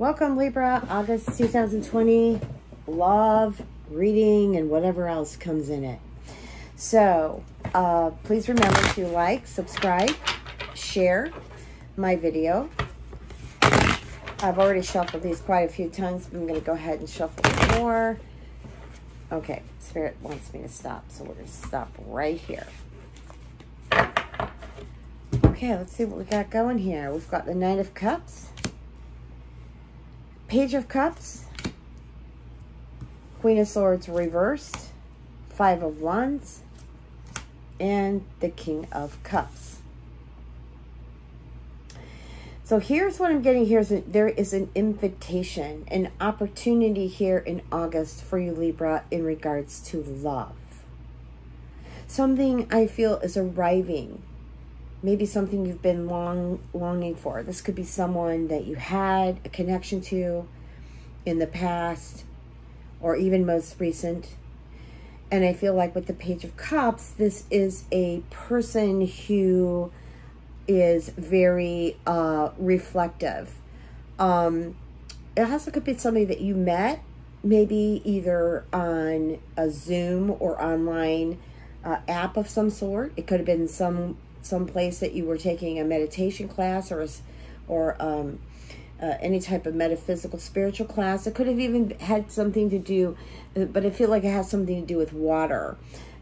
Welcome, Libra, August 2020. Love, reading, and whatever else comes in it. So, uh, please remember to like, subscribe, share my video. I've already shuffled these quite a few times. I'm going to go ahead and shuffle more. Okay, Spirit wants me to stop, so we're going to stop right here. Okay, let's see what we got going here. We've got the Knight of Cups, Page of Cups, Queen of Swords reversed, Five of Wands, and the King of Cups. So here's what I'm getting here is there is an invitation, an opportunity here in August for you, Libra, in regards to love. Something I feel is arriving. Maybe something you've been long longing for. This could be someone that you had a connection to in the past or even most recent. And I feel like with the Page of Cups, this is a person who is very uh, reflective. Um, it also could be somebody that you met, maybe either on a Zoom or online uh, app of some sort. It could have been some some place that you were taking a meditation class or a, or um, uh, any type of metaphysical spiritual class. It could have even had something to do, uh, but I feel like it has something to do with water.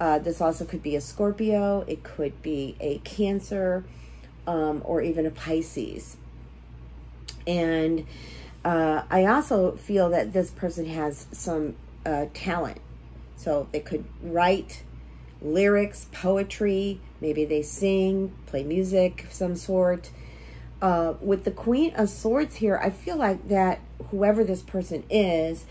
Uh, this also could be a Scorpio. It could be a Cancer um, or even a Pisces. And uh, I also feel that this person has some uh, talent. So they could write lyrics, poetry, maybe they sing, play music of some sort. Uh, with the Queen of Swords here, I feel like that whoever this person is,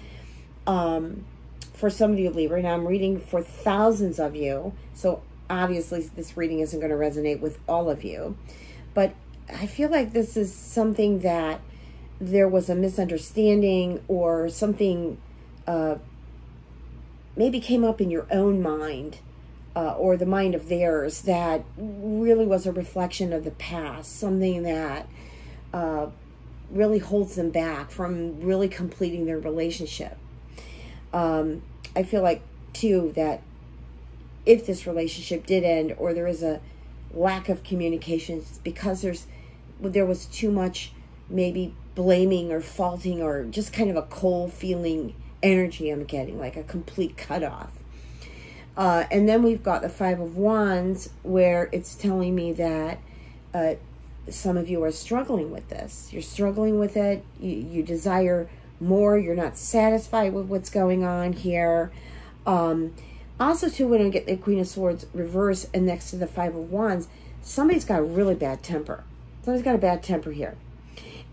um, for some of you Libra, and I'm reading for thousands of you, so obviously this reading isn't going to resonate with all of you. But I feel like this is something that there was a misunderstanding or something uh, maybe came up in your own mind uh, or the mind of theirs that really was a reflection of the past, something that uh, really holds them back from really completing their relationship. Um, I feel like, too, that if this relationship did end or there is a lack of communication it's because there's there was too much maybe blaming or faulting or just kind of a cold feeling energy I'm getting, like a complete cutoff. Uh, and then we've got the Five of Wands where it's telling me that uh, some of you are struggling with this. You're struggling with it. You, you desire more. You're not satisfied with what's going on here. Um, also, too, when I get the Queen of Swords reverse and next to the Five of Wands, somebody's got a really bad temper. Somebody's got a bad temper here.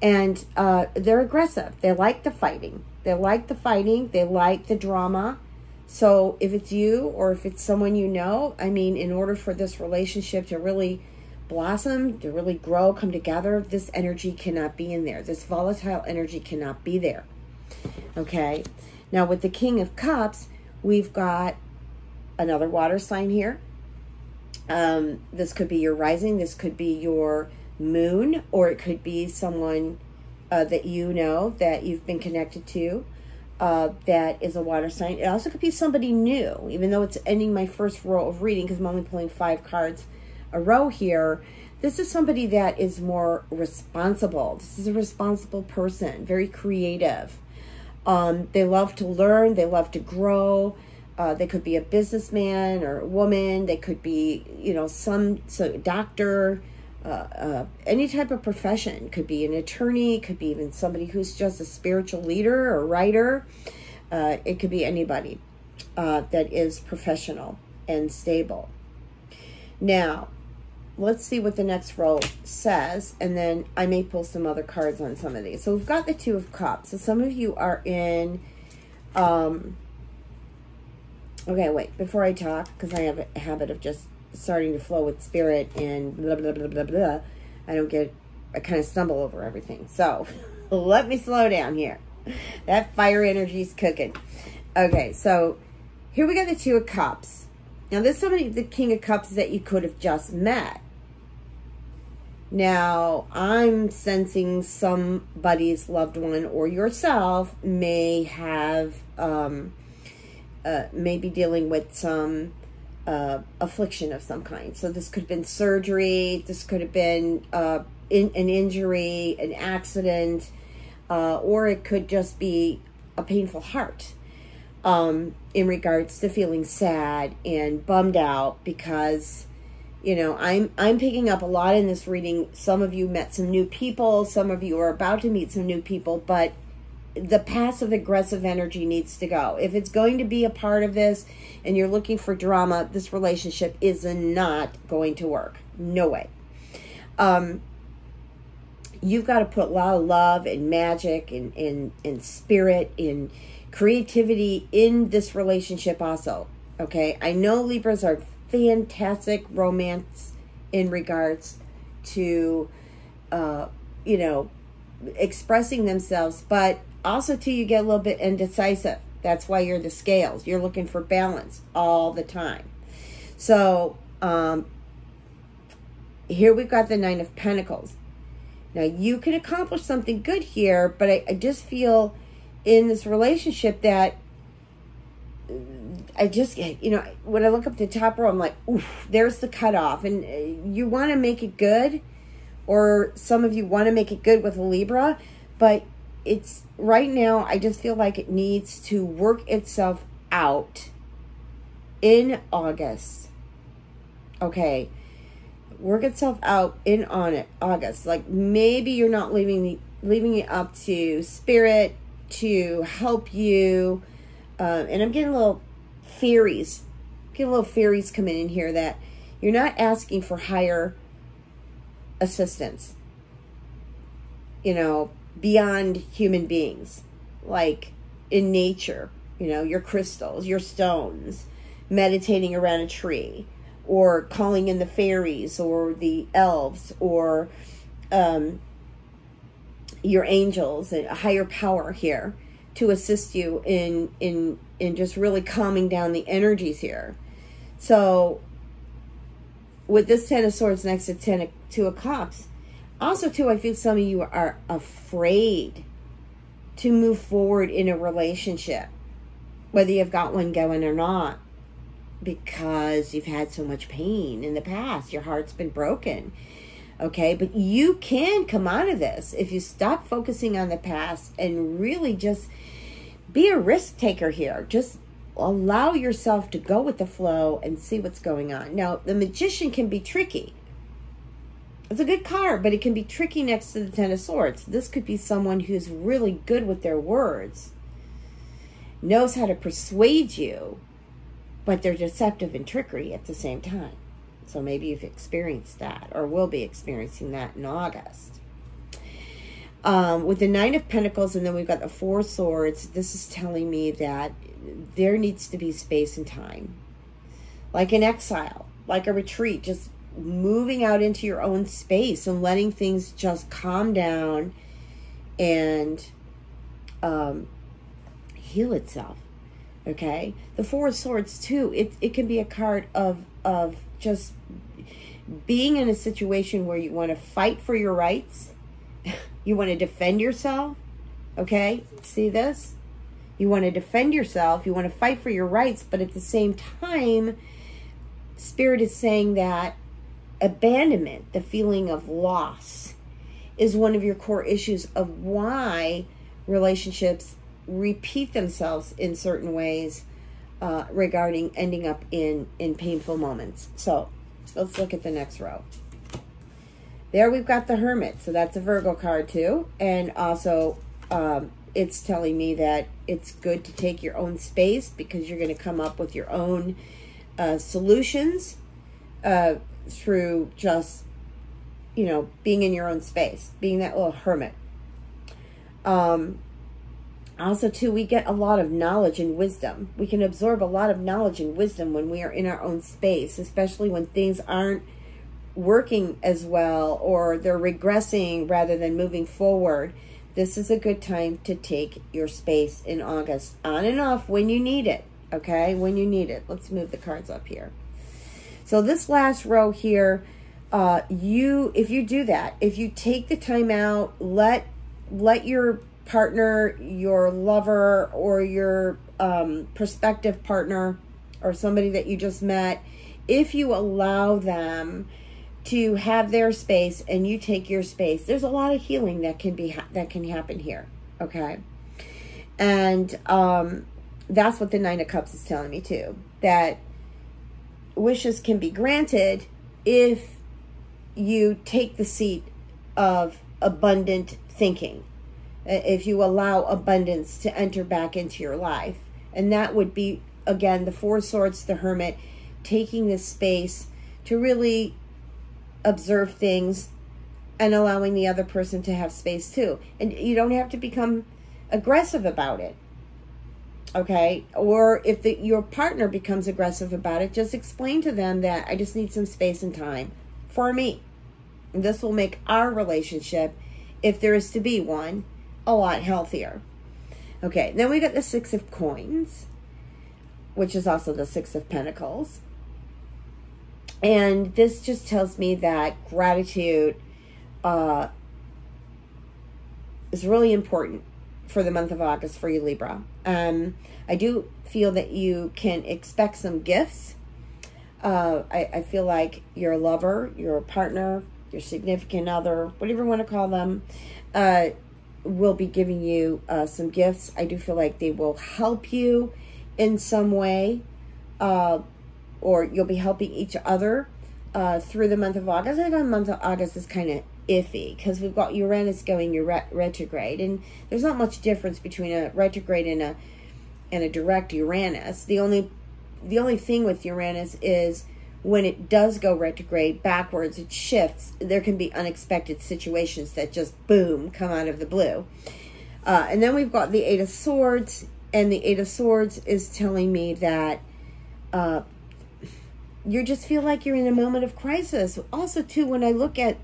And uh, they're aggressive. They like the fighting. They like the fighting. They like the drama. So if it's you or if it's someone you know, I mean, in order for this relationship to really blossom, to really grow, come together, this energy cannot be in there. This volatile energy cannot be there. Okay. Now with the King of Cups, we've got another water sign here. Um, this could be your rising, this could be your moon, or it could be someone uh, that you know that you've been connected to uh, that is a water sign. It also could be somebody new, even though it's ending my first row of reading because I'm only pulling five cards a row here. This is somebody that is more responsible. This is a responsible person, very creative. Um, they love to learn, they love to grow. Uh, they could be a businessman or a woman. They could be, you know, some, some doctor, uh, uh, any type of profession. Could be an attorney. Could be even somebody who's just a spiritual leader or writer. Uh, it could be anybody uh, that is professional and stable. Now, let's see what the next row says, and then I may pull some other cards on some of these. So we've got the Two of Cups. So some of you are in... Um, Okay, wait, before I talk, because I have a habit of just starting to flow with spirit and blah, blah, blah, blah, blah, I don't get, I kind of stumble over everything. So, let me slow down here. That fire energy is cooking. Okay, so here we got the Two of Cups. Now, this is somebody, the King of Cups that you could have just met. Now, I'm sensing somebody's loved one or yourself may have, um, uh, may be dealing with some uh, affliction of some kind. So this could have been surgery. This could have been uh, in, an injury, an accident, uh, or it could just be a painful heart um, in regards to feeling sad and bummed out because you know i'm i'm picking up a lot in this reading some of you met some new people some of you are about to meet some new people but the passive aggressive energy needs to go. If it's going to be a part of this and you're looking for drama this relationship is not going to work. No way. Um you've got to put a lot of love and magic and and, and spirit and creativity in this relationship also okay? I know libras are fantastic romance in regards to, uh, you know, expressing themselves, but also too, you get a little bit indecisive. That's why you're the scales. You're looking for balance all the time. So, um, here we've got the Nine of Pentacles. Now, you can accomplish something good here, but I, I just feel in this relationship that I just, you know, when I look up the top row, I'm like, oof, there's the cutoff. And uh, you want to make it good, or some of you want to make it good with a Libra, but it's right now, I just feel like it needs to work itself out in August. Okay. Work itself out in on it August. Like maybe you're not leaving leaving it up to spirit to help you. Uh, and I'm getting a little fairies. Get little fairies coming in here that you're not asking for higher assistance. You know, beyond human beings, like in nature, you know, your crystals, your stones, meditating around a tree, or calling in the fairies or the elves or um, your angels, a higher power here to assist you in in in just really calming down the energies here. So with this Ten of Swords next to Ten of, Two of Cups, also too, I feel some of you are afraid to move forward in a relationship, whether you've got one going or not, because you've had so much pain in the past. Your heart's been broken. Okay, but you can come out of this if you stop focusing on the past and really just be a risk taker here. Just allow yourself to go with the flow and see what's going on. Now, the magician can be tricky. It's a good card, but it can be tricky next to the Ten of Swords. This could be someone who's really good with their words, knows how to persuade you, but they're deceptive and trickery at the same time. So maybe you've experienced that or will be experiencing that in August. Um, with the Nine of Pentacles and then we've got the Four Swords, this is telling me that there needs to be space and time. Like an exile, like a retreat, just moving out into your own space and letting things just calm down and um, heal itself. Okay? The Four of Swords, too, it, it can be a card of, of just being in a situation where you want to fight for your rights you want to defend yourself. Okay? See this? You want to defend yourself. You want to fight for your rights. But at the same time, Spirit is saying that abandonment, the feeling of loss, is one of your core issues of why relationships repeat themselves in certain ways uh, regarding ending up in, in painful moments. So let's look at the next row. There we've got the Hermit. So that's a Virgo card too. And also um, it's telling me that it's good to take your own space because you're going to come up with your own uh, solutions uh, through just, you know, being in your own space, being that little hermit. Um, also, too, we get a lot of knowledge and wisdom. We can absorb a lot of knowledge and wisdom when we are in our own space, especially when things aren't working as well or they're regressing rather than moving forward, this is a good time to take your space in August on and off when you need it. Okay, when you need it. Let's move the cards up here. So this last row here, uh, you if you do that, if you take the time out, let let your partner, your lover, or your um, prospective partner, or somebody that you just met, if you allow them to have their space and you take your space, there's a lot of healing that can be ha- that can happen here. Okay, and um, that's what the Nine of Cups is telling me too. That wishes can be granted if you take the seat of abundant thinking, uh, if you allow abundance to enter back into your life. And that would be, again, the Four Swords, the Hermit, taking this space to really observe things and allowing the other person to have space too. And you don't have to become aggressive about it. Okay? Or if the, your partner becomes aggressive about it, just explain to them that I just need some space and time for me. And this will make our relationship, if there is to be one, a lot healthier. Okay, then we got the Six of Coins, which is also the Six of Pentacles. And this just tells me that gratitude uh, is really important for the month of August for you, Libra. Um, I do feel that you can expect some gifts. Uh, I, I feel like your lover, your partner, your significant other, whatever you want to call them, uh, will be giving you uh, some gifts. I do feel like they will help you in some way, uh, or you'll be helping each other uh, through the month of August. I think the month of August is kind of iffy because we've got Uranus going your retrograde, and there's not much difference between a retrograde and a and a direct Uranus. The only the only thing with Uranus is when it does go retrograde backwards, it shifts. There can be unexpected situations that just boom come out of the blue. Uh, and then we've got the Eight of Swords, and the Eight of Swords is telling me that uh, you just feel like you're in a moment of crisis. Also, too, when I look at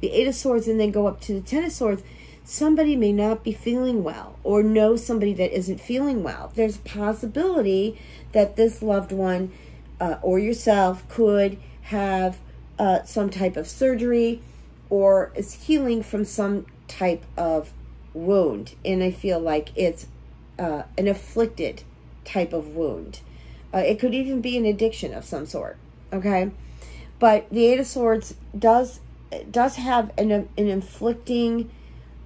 the Eight of Swords and then go up to the Ten of Swords, somebody may not be feeling well or know somebody that isn't feeling well. There's a possibility that this loved one uh, or yourself could have uh, some type of surgery or is healing from some type of wound. And I feel like it's uh, an afflicted type of wound. Uh, it could even be an addiction of some sort. Okay. But the Eight of Swords does does have an, an inflicting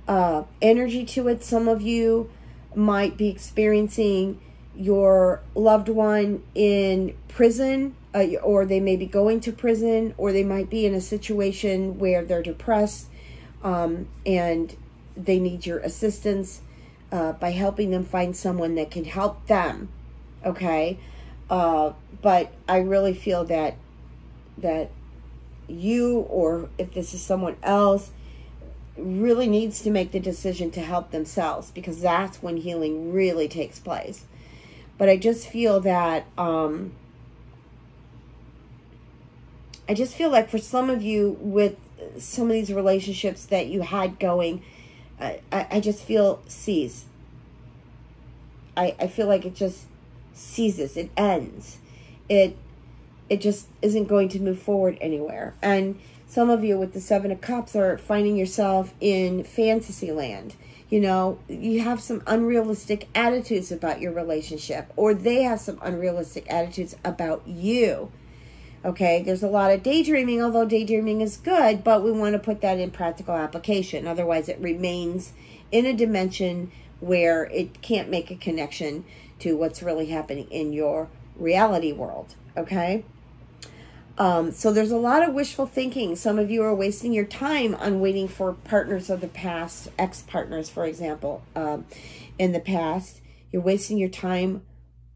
uh, energy to it. Some of you might be experiencing your loved one in prison, uh, or they may be going to prison, or they might be in a situation where they're depressed um, and they need your assistance uh, by helping them find someone that can help them. Okay, uh, but I really feel that that you or if this is someone else really needs to make the decision to help themselves because that's when healing really takes place. But I just feel that um, I just feel like for some of you with some of these relationships that you had going, I, I just feel sees. I, I feel like it just seizes, it ends. It it just isn't going to move forward anywhere. And some of you with the Seven of Cups are finding yourself in fantasy land you know, you have some unrealistic attitudes about your relationship, or they have some unrealistic attitudes about you. Okay, there's a lot of daydreaming, although daydreaming is good, but we want to put that in practical application. Otherwise, it remains in a dimension where it can't make a connection to what's really happening in your reality world. Okay. Um, so there's a lot of wishful thinking. Some of you are wasting your time on waiting for partners of the past, ex partners, for example, um, in the past. You're wasting your time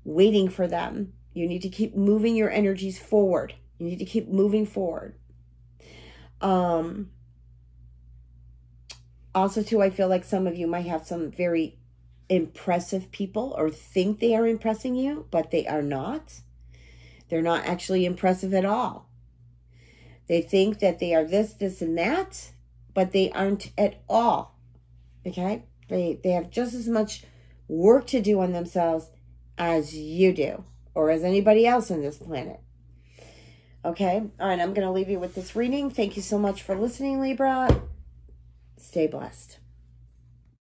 waiting for them. You need to keep moving your energies forward. You need to keep moving forward. Um, also, too, I feel like some of you might have some very impressive people or think they are impressing you, but they are not. They're not actually impressive at all. They think that they are this, this, and that, but they aren't at all. Okay? They, they have just as much work to do on themselves as you do, or as anybody else on this planet. Okay? All right, I'm going to leave you with this reading. Thank you so much for listening, Libra. Stay blessed.